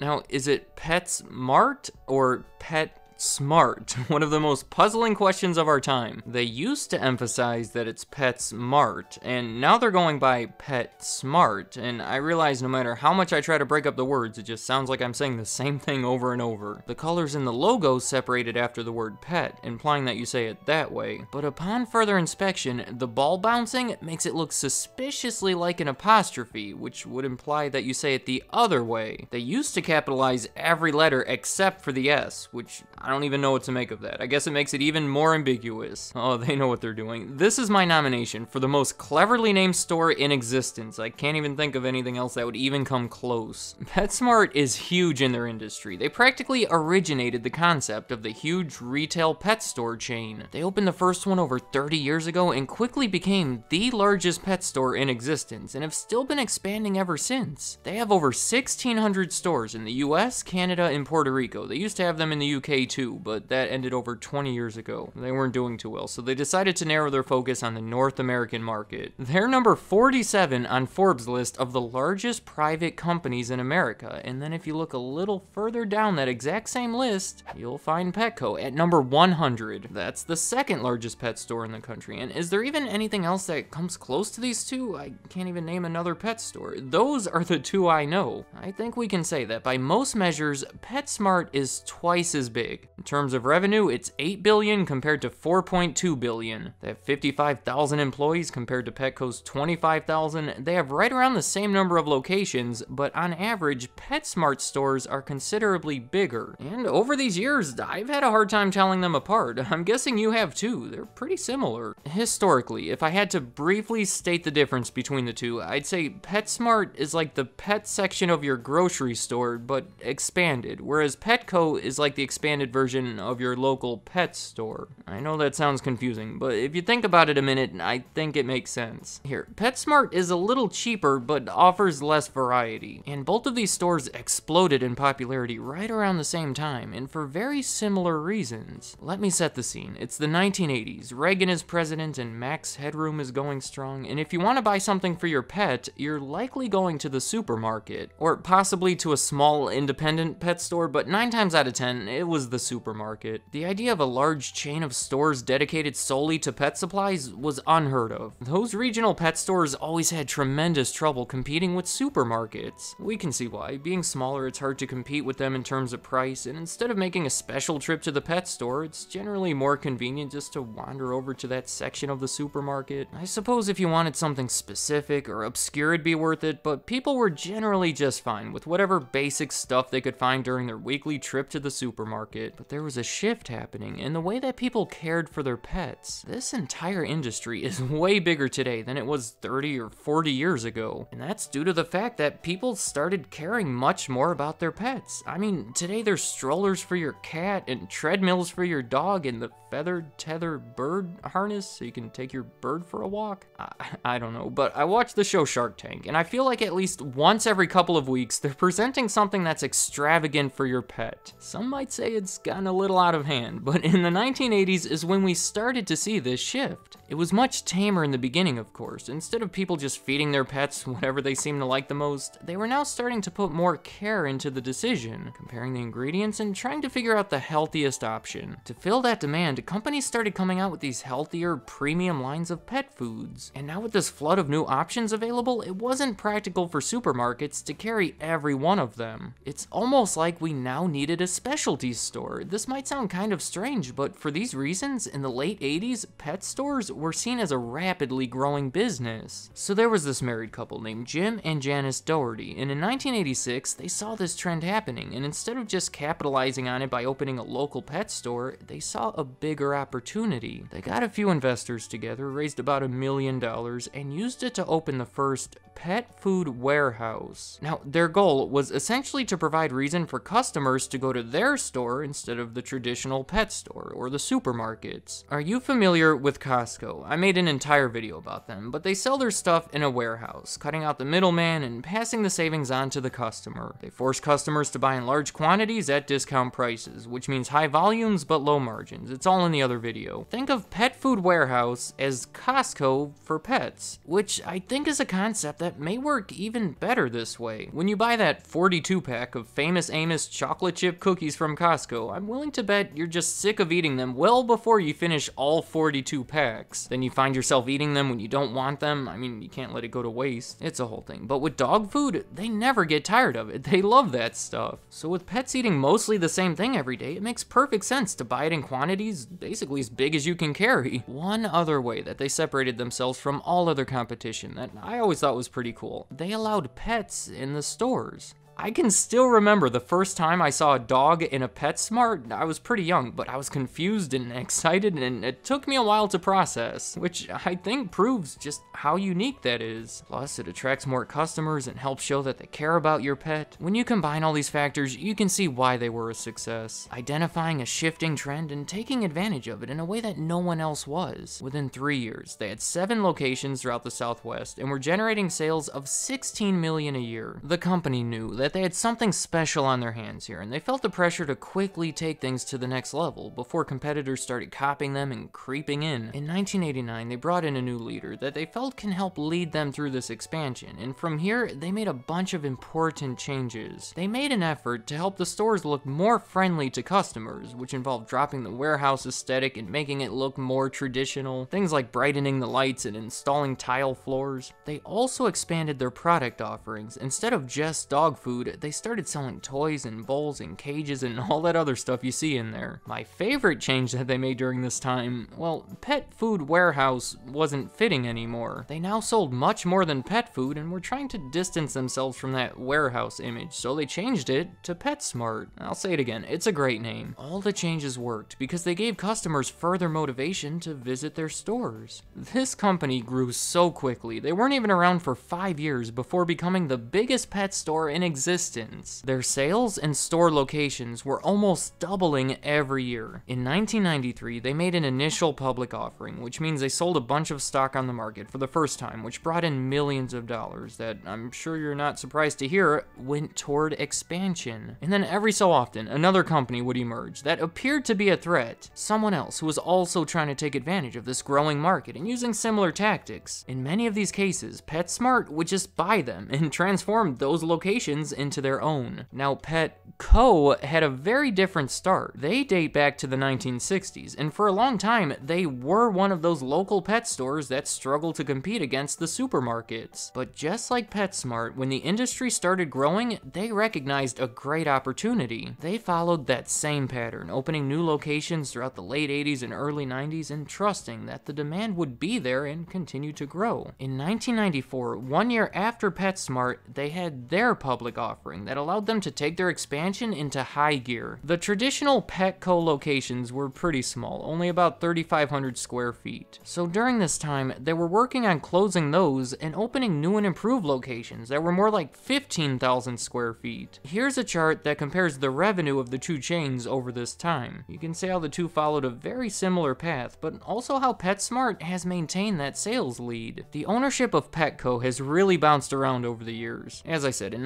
Now, is it PetSmart or Pet smart, one of the most puzzling questions of our time. They used to emphasize that it's pet smart, and now they're going by pet smart, and I realize no matter how much I try to break up the words, it just sounds like I'm saying the same thing over and over. The colors in the logo separated after the word pet, implying that you say it that way, but upon further inspection, the ball bouncing makes it look suspiciously like an apostrophe, which would imply that you say it the other way. They used to capitalize every letter except for the S, which I don't even know what to make of that. I guess it makes it even more ambiguous. Oh, they know what they're doing. This is my nomination for the most cleverly named store in existence. I can't even think of anything else that would even come close. PetSmart is huge in their industry. They practically originated the concept of the huge retail pet store chain. They opened the first one over 30 years ago and quickly became the largest pet store in existence and have still been expanding ever since. They have over 1,600 stores in the US, Canada, and Puerto Rico. They used to have them in the UK too, but that ended over 20 years ago. They weren't doing too well, so they decided to narrow their focus on the North American market. They're number 47 on Forbes' list of the largest private companies in America, and then if you look a little further down that exact same list, you'll find Petco at number 100. That's the second largest pet store in the country, and is there even anything else that comes close to these two? I can't even name another pet store. Those are the two I know. I think we can say that by most measures, PetSmart is twice as big in terms of revenue, it's 8 billion compared to 4.2 billion. They have 55,000 employees compared to Petco's 25,000. They have right around the same number of locations, but on average, PetSmart stores are considerably bigger. And over these years, I've had a hard time telling them apart. I'm guessing you have too. They're pretty similar. Historically, if I had to briefly state the difference between the two, I'd say PetSmart is like the pet section of your grocery store, but expanded, whereas Petco is like the expanded version of your local pet store. I know that sounds confusing, but if you think about it a minute, I think it makes sense. Here, PetSmart is a little cheaper, but offers less variety. And both of these stores exploded in popularity right around the same time, and for very similar reasons. Let me set the scene. It's the 1980s, Reagan is president, and Max Headroom is going strong, and if you want to buy something for your pet, you're likely going to the supermarket, or possibly to a small independent pet store, but 9 times out of 10, it was the supermarket. The idea of a large chain of stores dedicated solely to pet supplies was unheard of. Those regional pet stores always had tremendous trouble competing with supermarkets. We can see why. Being smaller, it's hard to compete with them in terms of price, and instead of making a special trip to the pet store, it's generally more convenient just to wander over to that section of the supermarket. I suppose if you wanted something specific or obscure, it'd be worth it, but people were generally just fine with whatever basic stuff they could find during their weekly trip to the supermarket but there was a shift happening in the way that people cared for their pets. This entire industry is way bigger today than it was 30 or 40 years ago, and that's due to the fact that people started caring much more about their pets. I mean, today there's strollers for your cat and treadmills for your dog and the feathered tether bird harness so you can take your bird for a walk. I, I don't know, but I watch the show Shark Tank, and I feel like at least once every couple of weeks they're presenting something that's extravagant for your pet. Some might say it's gotten a little out of hand, but in the 1980s is when we started to see this shift. It was much tamer in the beginning, of course. Instead of people just feeding their pets whatever they seem to like the most, they were now starting to put more care into the decision, comparing the ingredients and trying to figure out the healthiest option. To fill that demand, companies started coming out with these healthier, premium lines of pet foods. And now with this flood of new options available, it wasn't practical for supermarkets to carry every one of them. It's almost like we now needed a specialty store this might sound kind of strange, but for these reasons, in the late 80s, pet stores were seen as a rapidly growing business. So there was this married couple named Jim and Janice Dougherty, and in 1986, they saw this trend happening, and instead of just capitalizing on it by opening a local pet store, they saw a bigger opportunity. They got a few investors together, raised about a million dollars, and used it to open the first Pet Food Warehouse. Now, their goal was essentially to provide reason for customers to go to their store instead of the traditional pet store or the supermarkets. Are you familiar with Costco? I made an entire video about them, but they sell their stuff in a warehouse, cutting out the middleman and passing the savings on to the customer. They force customers to buy in large quantities at discount prices, which means high volumes but low margins. It's all in the other video. Think of Pet Food Warehouse as Costco for pets, which I think is a concept that may work even better this way. When you buy that 42 pack of Famous Amos chocolate chip cookies from Costco, I'm willing to bet you're just sick of eating them well before you finish all 42 packs. Then you find yourself eating them when you don't want them. I mean, you can't let it go to waste. It's a whole thing. But with dog food, they never get tired of it. They love that stuff. So with pets eating mostly the same thing every day, it makes perfect sense to buy it in quantities basically as big as you can carry. One other way that they separated themselves from all other competition that I always thought was pretty cool, they allowed pets in the stores. I can still remember the first time I saw a dog in a PetSmart. I was pretty young, but I was confused and excited, and it took me a while to process, which I think proves just how unique that is. Plus, it attracts more customers and helps show that they care about your pet. When you combine all these factors, you can see why they were a success, identifying a shifting trend and taking advantage of it in a way that no one else was. Within three years, they had seven locations throughout the Southwest and were generating sales of 16 million a year. The company knew that they had something special on their hands here, and they felt the pressure to quickly take things to the next level before competitors started copying them and creeping in. In 1989, they brought in a new leader that they felt can help lead them through this expansion, and from here, they made a bunch of important changes. They made an effort to help the stores look more friendly to customers, which involved dropping the warehouse aesthetic and making it look more traditional, things like brightening the lights and installing tile floors. They also expanded their product offerings. Instead of just dog food, food, they started selling toys and bowls and cages and all that other stuff you see in there. My favorite change that they made during this time, well, Pet Food Warehouse wasn't fitting anymore. They now sold much more than pet food and were trying to distance themselves from that warehouse image, so they changed it to PetSmart. I'll say it again, it's a great name. All the changes worked because they gave customers further motivation to visit their stores. This company grew so quickly, they weren't even around for five years before becoming the biggest pet store in existence existence. Their sales and store locations were almost doubling every year. In 1993, they made an initial public offering, which means they sold a bunch of stock on the market for the first time, which brought in millions of dollars that I'm sure you're not surprised to hear went toward expansion. And then every so often, another company would emerge that appeared to be a threat, someone else who was also trying to take advantage of this growing market and using similar tactics. In many of these cases, PetSmart would just buy them and transform those locations into their own. Now, Petco had a very different start. They date back to the 1960s, and for a long time, they were one of those local pet stores that struggled to compete against the supermarkets. But just like PetSmart, when the industry started growing, they recognized a great opportunity. They followed that same pattern, opening new locations throughout the late 80s and early 90s and trusting that the demand would be there and continue to grow. In 1994, one year after PetSmart, they had their public offering that allowed them to take their expansion into high gear. The traditional Petco locations were pretty small, only about 3,500 square feet. So during this time, they were working on closing those and opening new and improved locations that were more like 15,000 square feet. Here's a chart that compares the revenue of the two chains over this time. You can see how the two followed a very similar path, but also how PetSmart has maintained that sales lead. The ownership of Petco has really bounced around over the years. As I said, in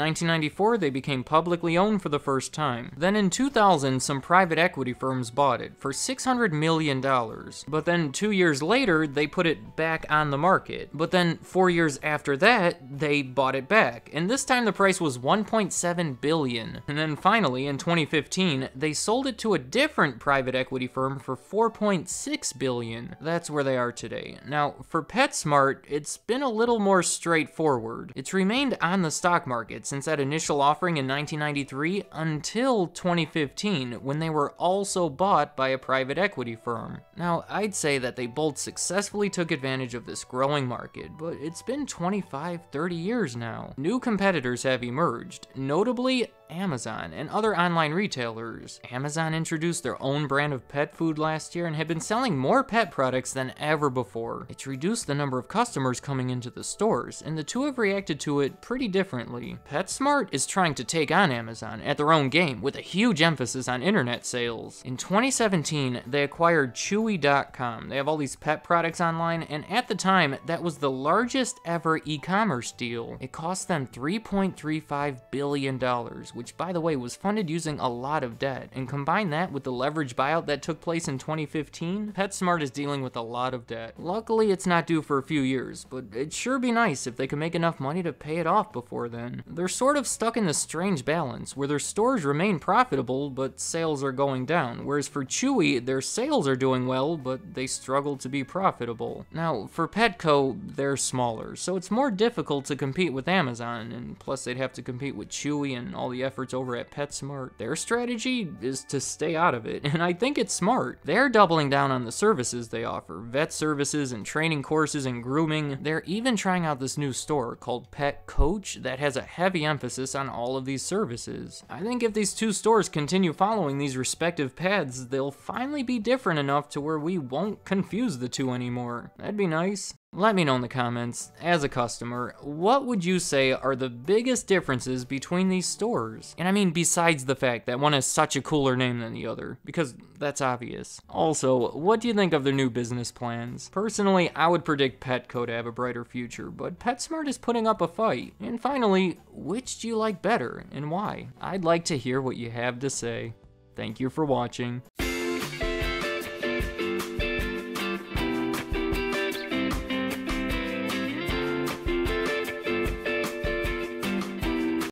1994, they became publicly owned for the first time. Then in 2000, some private equity firms bought it for $600 million. But then two years later, they put it back on the market. But then four years after that, they bought it back. And this time the price was 1.7 billion. And then finally, in 2015, they sold it to a different private equity firm for 4.6 billion. That's where they are today. Now, for PetSmart, it's been a little more straightforward. It's remained on the stock market since that initial initial offering in 1993 until 2015 when they were also bought by a private equity firm. Now, I'd say that they both successfully took advantage of this growing market, but it's been 25, 30 years now. New competitors have emerged, notably Amazon and other online retailers. Amazon introduced their own brand of pet food last year and have been selling more pet products than ever before. It's reduced the number of customers coming into the stores, and the two have reacted to it pretty differently. PetSmart is trying to take on Amazon at their own game with a huge emphasis on internet sales. In 2017, they acquired Chewy.com. They have all these pet products online, and at the time, that was the largest ever e-commerce deal. It cost them $3.35 billion, which by the way was funded using a lot of debt. And combine that with the leverage buyout that took place in 2015, PetSmart is dealing with a lot of debt. Luckily, it's not due for a few years, but it'd sure be nice if they could make enough money to pay it off before then. They're sort of stuck in this strange balance where their stores remain profitable, but sales are going down, whereas for Chewy, their sales are doing well, but they struggle to be profitable. Now, for Petco, they're smaller, so it's more difficult to compete with Amazon, and plus they'd have to compete with Chewy and all the efforts over at PetSmart. Their strategy is to stay out of it, and I think it's smart. They're doubling down on the services they offer, vet services and training courses and grooming. They're even trying out this new store called Pet Coach that has a heavy emphasis on all of these services. I think if these two stores continue following these respective paths, they'll finally be different enough to where we won't confuse the two anymore. That'd be nice. Let me know in the comments, as a customer, what would you say are the biggest differences between these stores? And I mean besides the fact that one has such a cooler name than the other, because that's obvious. Also, what do you think of their new business plans? Personally, I would predict Petco to have a brighter future, but PetSmart is putting up a fight. And finally, which do you like better, and why? I'd like to hear what you have to say. Thank you for watching.